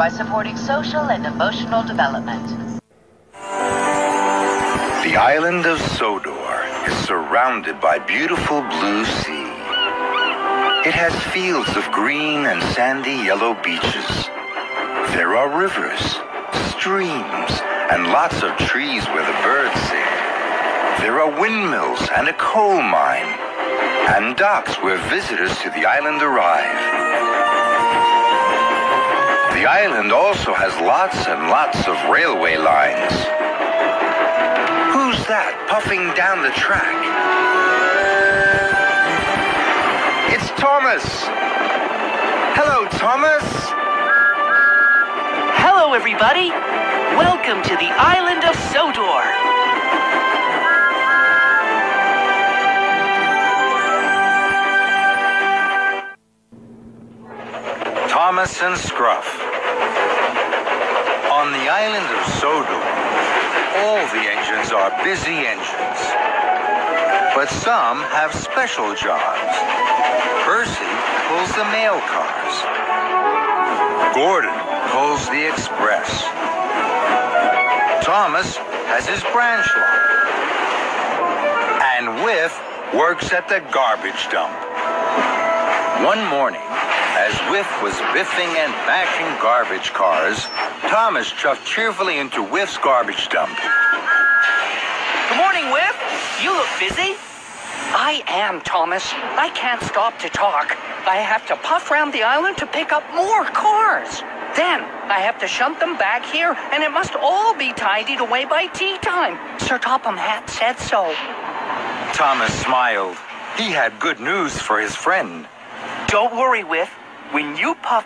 by supporting social and emotional development. The island of Sodor is surrounded by beautiful blue sea. It has fields of green and sandy yellow beaches. There are rivers, streams, and lots of trees where the birds sing. There are windmills and a coal mine, and docks where visitors to the island arrive. The island also has lots and lots of railway lines. Who's that puffing down the track? It's Thomas! Hello, Thomas! Hello, everybody. Welcome to the island of Sodor. Thomas and Scruff. On the island of Sodor, all the engines are busy engines. But some have special jobs. Percy pulls the mail cars. Gordon pulls the express. Thomas has his branch line. And Whiff works at the garbage dump. One morning, as Whiff was biffing and bashing garbage cars, Thomas chuffed cheerfully into Whiff's garbage dump. Good morning, Whiff. You look busy. I am, Thomas. I can't stop to talk. I have to puff round the island to pick up more cars. Then I have to shunt them back here, and it must all be tidied away by tea time. Sir Topham Hatt said so. Thomas smiled. He had good news for his friend. Don't worry, Whiff. When you puff